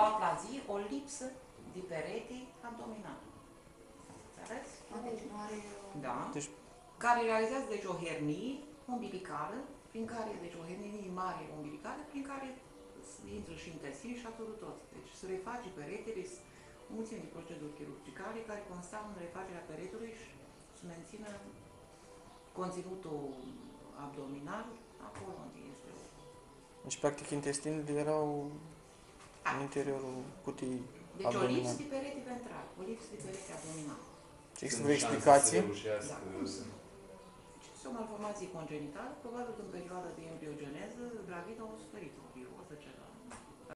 aplazie, o lipsă de perete abdominală. Înțeles? A, deci nu are... Da. Deci- Care realizează deci o hernie umbilicală, prin care, deci o hernie mare umbilicală, prin care s- intră și intestin și absolut tot. Deci se reface peretele, s- o mulțime de proceduri chirurgicale care constau în refacerea peretelui și să mențină conținutul abdominal acolo unde este o Deci, practic, intestinele erau în interiorul cutiei Deci o lipsă abdominale. de perete ventral, o lipsă de perete abdominal. Și există Sunt vreo șanse explicație? Să reușească. Da, cum sunt? Deci este o malformație congenitală, probabil că în perioada de embriogeneză, gravida a suferit o viroză, ceva.